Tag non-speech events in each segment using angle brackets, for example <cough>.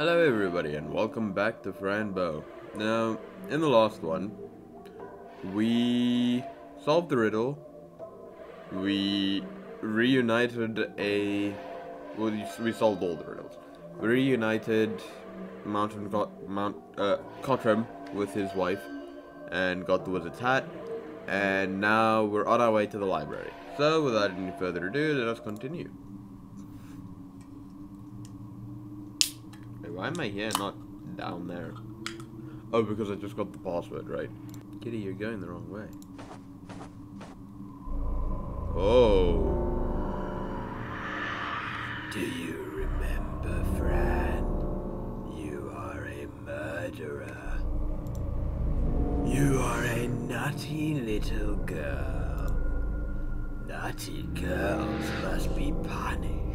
Hello everybody and welcome back to Fran Bow. Now, in the last one, we solved the riddle, we reunited a... well, we solved all the riddles. We reunited Mountain Mount uh, Cottram with his wife and got the wizard's hat, and now we're on our way to the library. So, without any further ado, let us continue. Why am I here, not down there? Oh, because I just got the password, right? Kitty, you're going the wrong way. Oh. Do you remember, Fran? You are a murderer. You are a naughty little girl. Naughty girls must be punished.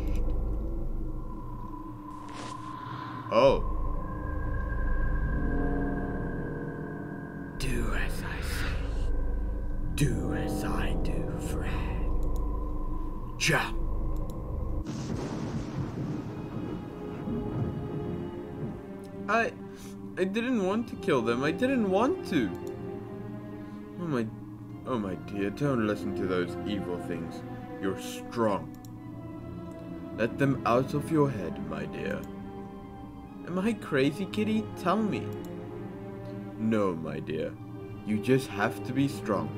Oh. Do as I say. Do as I do, Fred. Jump. I... I didn't want to kill them. I didn't want to. Oh my... Oh my dear, don't listen to those evil things. You're strong. Let them out of your head, my dear. Am I crazy, kitty? Tell me. No, my dear. You just have to be strong.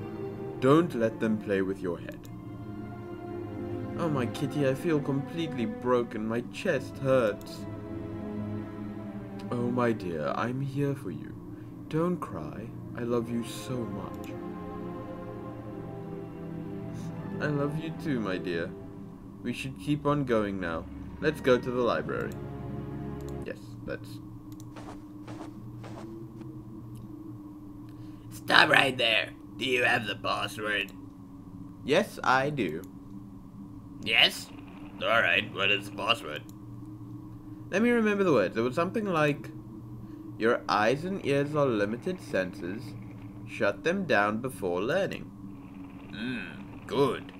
Don't let them play with your head. Oh, my kitty, I feel completely broken. My chest hurts. Oh, my dear, I'm here for you. Don't cry. I love you so much. I love you too, my dear. We should keep on going now. Let's go to the library. That's... Stop right there. Do you have the password? Yes, I do. Yes? Alright, what is the password? Let me remember the words. It was something like, Your eyes and ears are limited senses. Shut them down before learning. Hmm, good.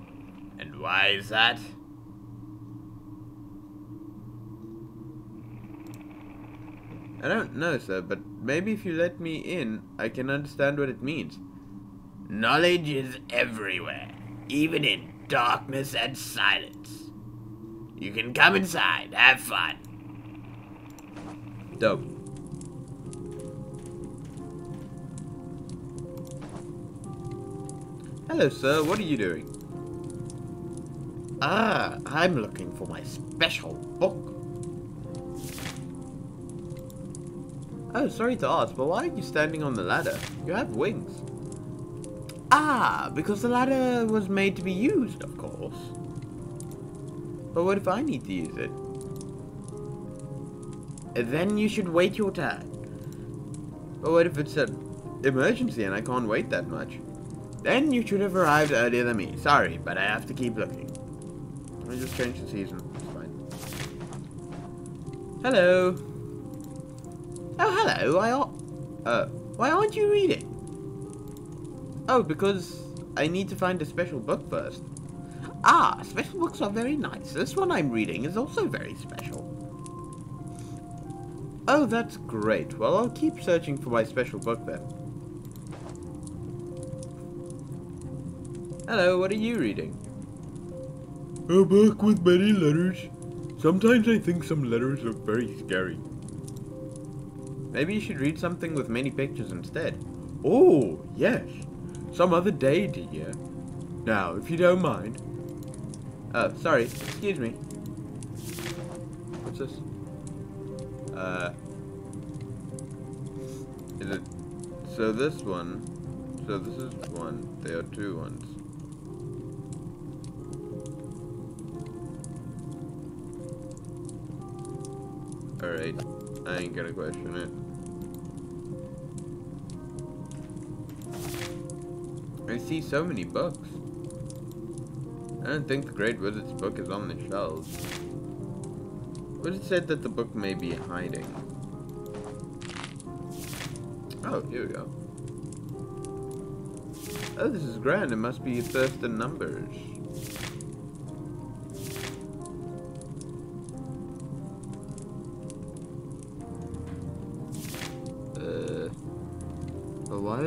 And why is that? I don't know, sir, but maybe if you let me in, I can understand what it means. Knowledge is everywhere, even in darkness and silence. You can come inside, have fun. Dope. Hello, sir. What are you doing? Ah, I'm looking for my special book. Oh, sorry to ask, but why are you standing on the ladder? You have wings. Ah, because the ladder was made to be used, of course. But what if I need to use it? Then you should wait your turn. But what if it's an emergency and I can't wait that much? Then you should have arrived earlier than me. Sorry, but I have to keep looking. Let me just change the season. It's fine. Hello. Oh, hello. Why, are, uh, why aren't you reading? Oh, because I need to find a special book first. Ah, special books are very nice. This one I'm reading is also very special. Oh, that's great. Well, I'll keep searching for my special book then. Hello, what are you reading? A book with many letters. Sometimes I think some letters are very scary. Maybe you should read something with many pictures instead. Oh, yes. Some other day, dear. Now, if you don't mind. Oh, sorry. Excuse me. What's this? Uh. Is it. So this one. So this is one. There are two ones. Alright. I ain't gonna question it. I see so many books. I don't think the Great Wizard's book is on the shelves. Wizard said that the book may be hiding. Oh, here we go. Oh, this is grand. It must be Thurston Numbers.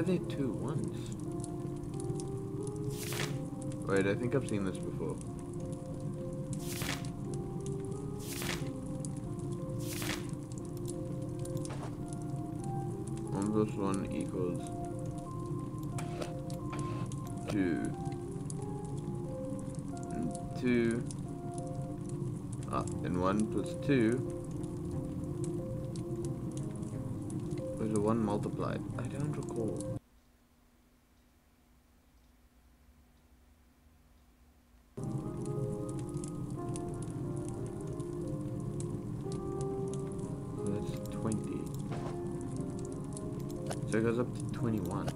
Are there two ones? Wait, I think I've seen this before. One plus one equals two. And two. Ah, and one plus two. The one multiplied? I don't recall. That's 20. So it goes up to 21.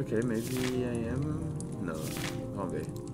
Okay, maybe I am. No, be.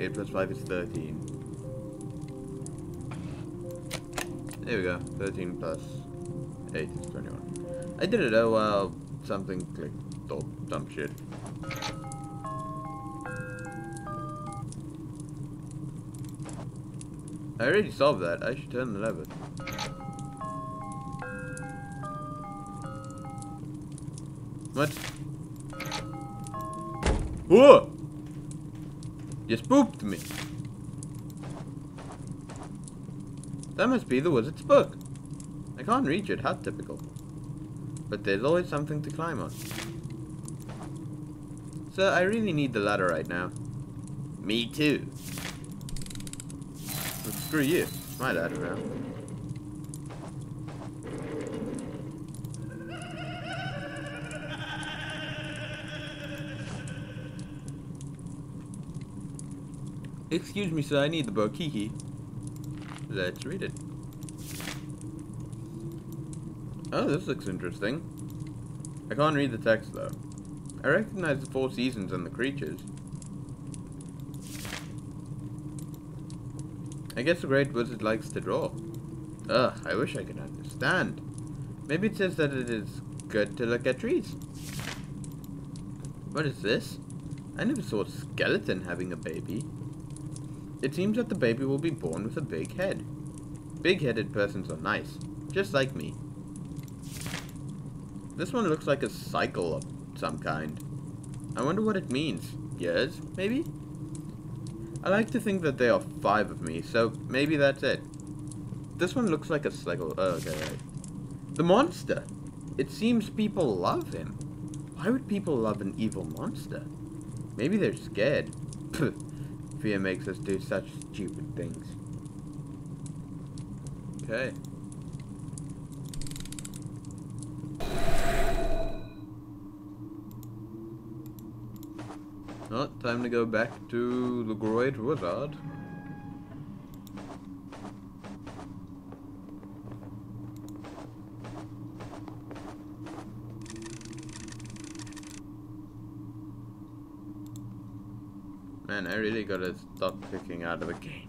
8 plus 5 is 13. There we go. 13 plus 8 is 21. I did it oh well something clicked or dumb shit. I already solved that. I should turn the lever. What? Whoa! You spooked me. That must be the wizard's book. I can't reach it, how typical. But there's always something to climb on. So I really need the ladder right now. Me too. Well, screw you. My ladder now. Excuse me, sir. I need the book. Hee. Let's read it. Oh, this looks interesting. I can't read the text though. I recognize the four seasons and the creatures. I guess the Great Wizard likes to draw. Ugh, I wish I could understand. Maybe it says that it is good to look at trees. What is this? I never saw a skeleton having a baby. It seems that the baby will be born with a big head. Big-headed persons are nice, just like me. This one looks like a cycle of some kind. I wonder what it means. Years, maybe? I like to think that there are five of me, so maybe that's it. This one looks like a cycle. Oh, okay, right. The monster! It seems people love him. Why would people love an evil monster? Maybe they're scared. <laughs> Fear makes us do such stupid things. Okay. Well, time to go back to the Great Wizard. Man, I really gotta stop clicking out of the game.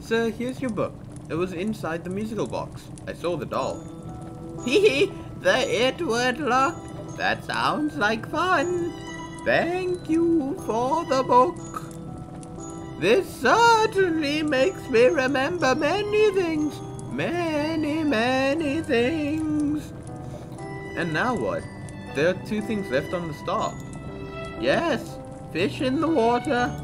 Sir, here's your book. It was inside the musical box. I saw the doll. <laughs> Hee hee, the it word lock. That sounds like fun. Thank you for the book. This certainly makes me remember many things. Many, many things. And now what? There are two things left on the star. Yes, fish in the water.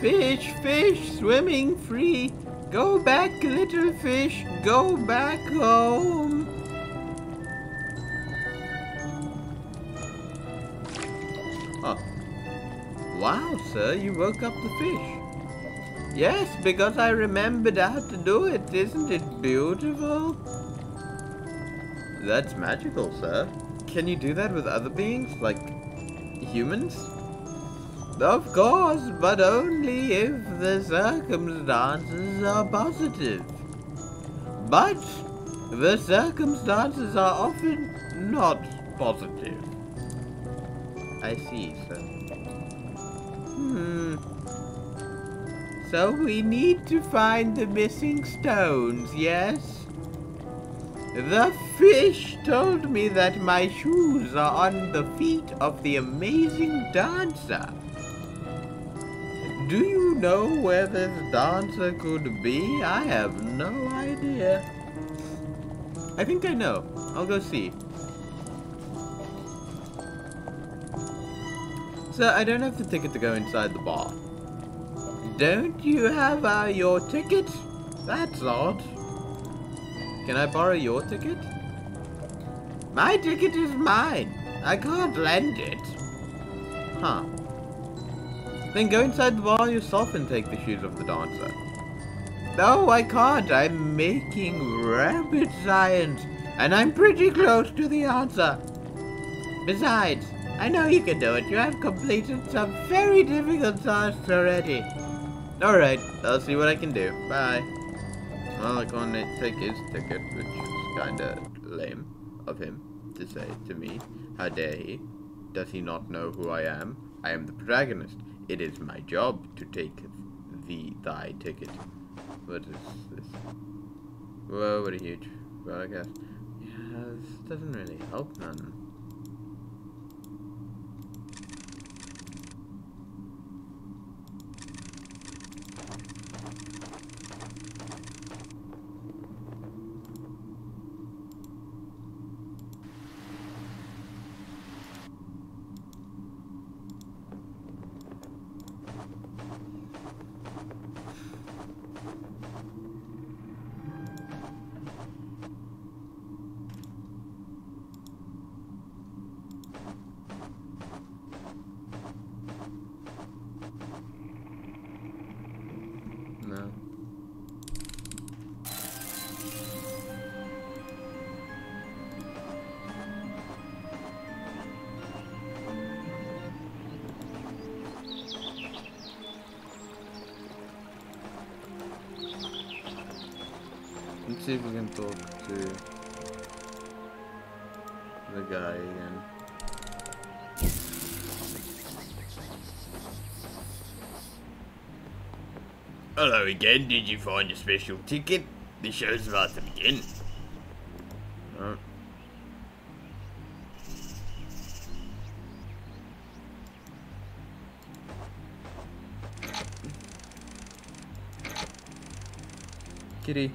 Fish, fish, swimming free. Go back, little fish, go back home. Wow, sir, you woke up the fish. Yes, because I remembered how to do it. Isn't it beautiful? That's magical, sir. Can you do that with other beings, like humans? Of course, but only if the circumstances are positive. But the circumstances are often not positive. I see, sir. Hmm. So we need to find the missing stones, yes? The fish told me that my shoes are on the feet of the amazing dancer. Do you know where this dancer could be? I have no idea. I think I know. I'll go see. I don't have the ticket to go inside the bar. Don't you have uh, your ticket? That's odd. Can I borrow your ticket? My ticket is mine. I can't lend it. Huh. Then go inside the bar yourself and take the shoes of the dancer. No, I can't. I'm making rapid science, and I'm pretty close to the answer. Besides, I know you can do it. You have completed some very difficult tasks already. Alright, I'll see what I can do. Bye. Well, I can't take his ticket, which is kinda lame of him to say to me. How dare he? Does he not know who I am? I am the protagonist. It is my job to take the thy ticket. What is this? Whoa, what a huge broadcast. Yeah, this doesn't really help none. See if we can talk to the guy again. Hello again. Did you find a special ticket? The show's about to begin. Oh. Kitty.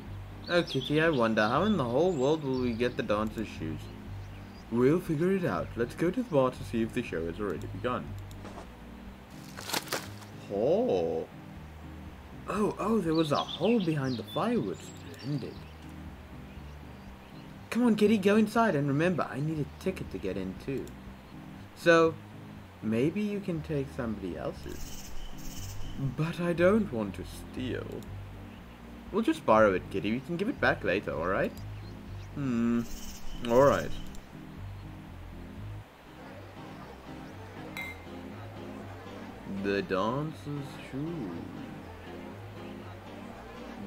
Oh, Kitty, I wonder how in the whole world will we get the dancer's shoes? We'll figure it out. Let's go to the bar to see if the show has already begun. Oh. Oh, oh, there was a hole behind the firewood. Splendid. Come on, Kitty, go inside. And remember, I need a ticket to get in, too. So, maybe you can take somebody else's. But I don't want to steal. We'll just borrow it, Kitty. We can give it back later, alright? Hmm. Alright. The dancer's shoes.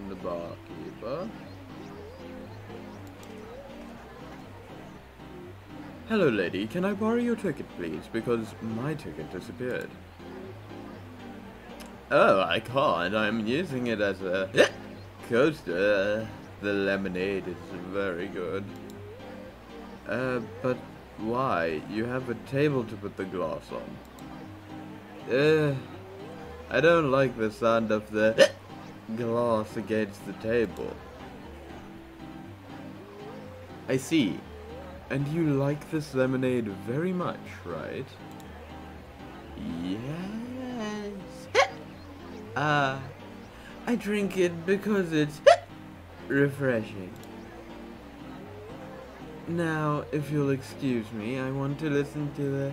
The barkeeper. Hello, lady. Can I borrow your ticket, please? Because my ticket disappeared. Oh, I can't. I'm using it as a <laughs> coaster. The lemonade is very good. Uh, but why? You have a table to put the glass on. Uh, I don't like the sound of the <coughs> glass against the table. I see. And you like this lemonade very much, right? Yes. <laughs> Ah, I drink it because it's refreshing. Now, if you'll excuse me, I want to listen to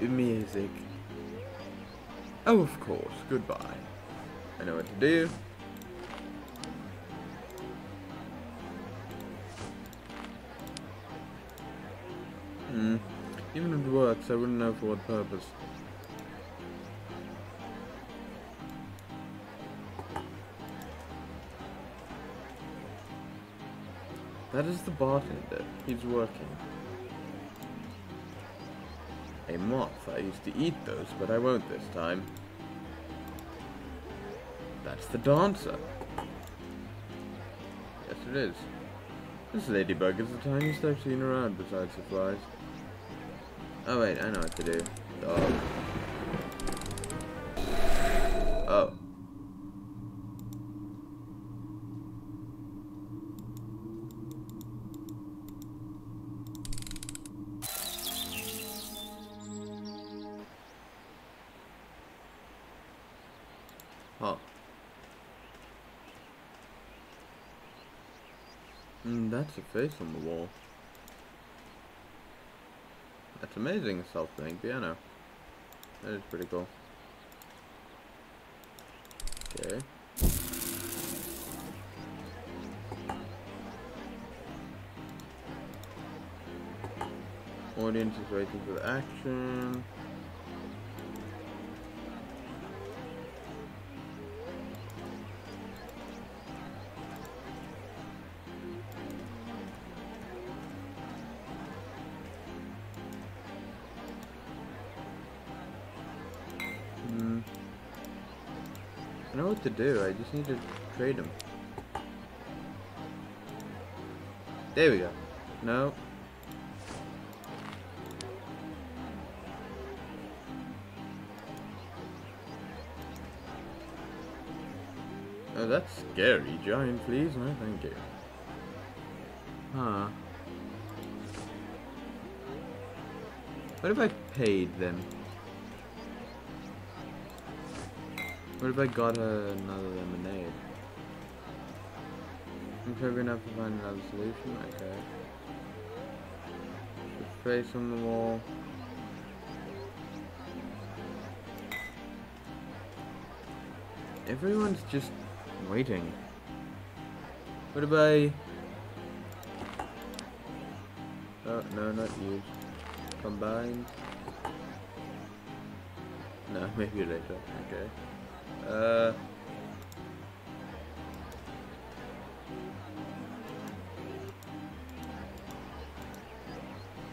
the music. Oh, of course. Goodbye. I know what to do. Hmm. Even if it works, I wouldn't know for what purpose. That is the bartender. He's working. A moth. I used to eat those, but I won't this time. That's the dancer. Yes, it is. This ladybug is the tiniest I've seen around besides the flies. Oh wait, I know what to do. Dog. Huh. Mm, that's a face on the wall. That's amazing, self-playing piano. That is pretty cool. Okay. Audience is waiting for the action. I know what to do, I just need to trade him. There we go. No. Oh, that's scary. Giant fleas? No, thank you. Huh. What if I paid them? What if I got her another lemonade? I'm gonna have to find another solution. Okay. Put face on the wall. Everyone's just waiting. What if I... Oh, no, not you. Combined. No, <laughs> maybe later. Okay. Uh...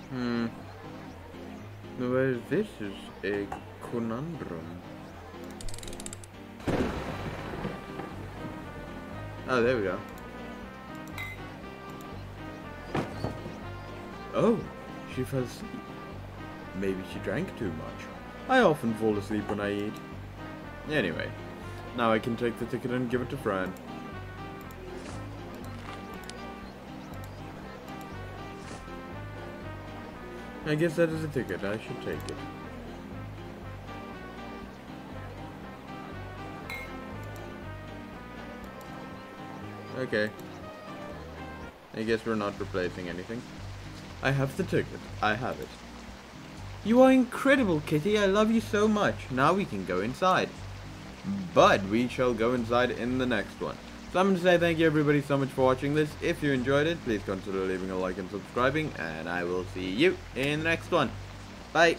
Hmm. Well, this is a conundrum. Oh, there we go. Oh, she fell asleep. Maybe she drank too much. I often fall asleep when I eat. Anyway, now I can take the ticket and give it to Fran. I guess that is a ticket. I should take it. Okay. I guess we're not replacing anything. I have the ticket. I have it. You are incredible, Kitty. I love you so much. Now we can go inside. But we shall go inside in the next one. So I'm going to say thank you everybody so much for watching this. If you enjoyed it, please consider leaving a like and subscribing. And I will see you in the next one. Bye.